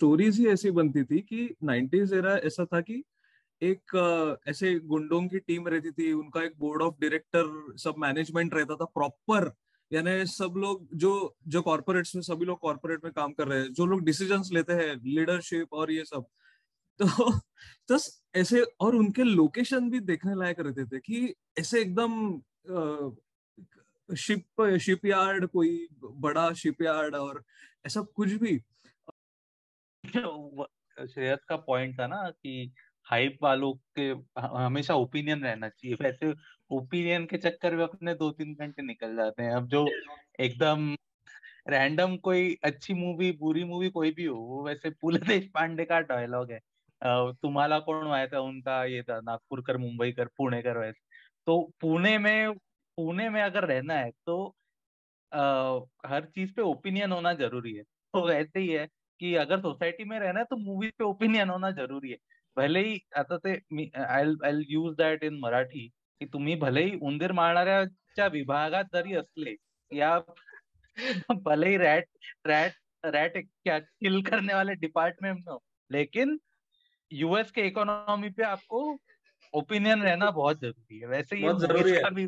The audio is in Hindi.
स्टोरीज ही ऐसी बनती थी कि नाइनटीज एरा ऐसा था कि एक ऐसे गुंडों की टीम रहती थी, उनका एक बोर्ड ऑफ़ डायरेक्टर सब मैनेजमेंट रहता था प्रॉपर यानी सब लोग जो जो कॉर्पोरेट्स में, सभी लोग कॉर्पोरेट में काम कर रहे हैं, जो लोग डिसीजंस लेते हैं लीडरशिप और ये सब तो तो ऐसे, और उनके लोकेशन भी देखने लायक रहते थे कि ऐसे एकदम शिप शिपयार्ड कोई बड़ा शिपयार्ड और ऐसा कुछ भी। श्रेयस का पॉइंट था ना कि हाइप वालों के हमेशा ओपिनियन रहना चाहिए। वैसे ओपिनियन के चक्कर में अपने दो तीन घंटे निकल जाते हैं। अब जो एकदम रैंडम कोई अच्छी मूवी बुरी मूवी कोई भी हो वो वैसे पुल देश पांडे का डायलॉग है। तुम्हाला कोण माहित है उनका ये था नागपुर कर मुंबई कर पुणे कर वैसे। तो पुणे में पुणे में अगर रहना है तो आ, हर चीज़ पे ओपिनियन होना ज़रूरी है। तो वैसे ही है कि अगर सोसाइटी में रहना है तो मूवीज़ पे ओपिनियन होना ज़रूरी है। भले ही आता ते I use that in Marathi की तुम्ही भलेही उंदीर मारणाऱ्याच्या विभागात जरी असले या भले ही रैट रैट रैट क्या किल करने वाले डिपार्टमेंट में हो लेकिन यूएस के इकोनॉमी पे आपको ओपिनियन रहना बहुत ज़रूरी है। वैसे ही ज़रूरी है। भी